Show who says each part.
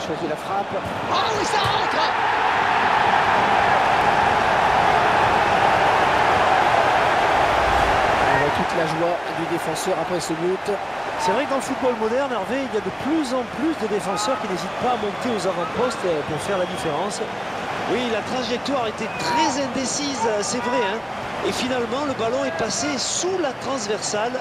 Speaker 1: a choisi la frappe.
Speaker 2: Oh oui, ça rentre
Speaker 1: On voit toute la joie du défenseur après ce but.
Speaker 3: C'est vrai que dans le football moderne, Hervé, il y a de plus en plus de défenseurs qui n'hésitent pas à monter aux avant-postes euh, pour faire la différence.
Speaker 4: Oui, la trajectoire était très indécise, euh, c'est vrai. hein. Et finalement, le ballon est passé sous la transversale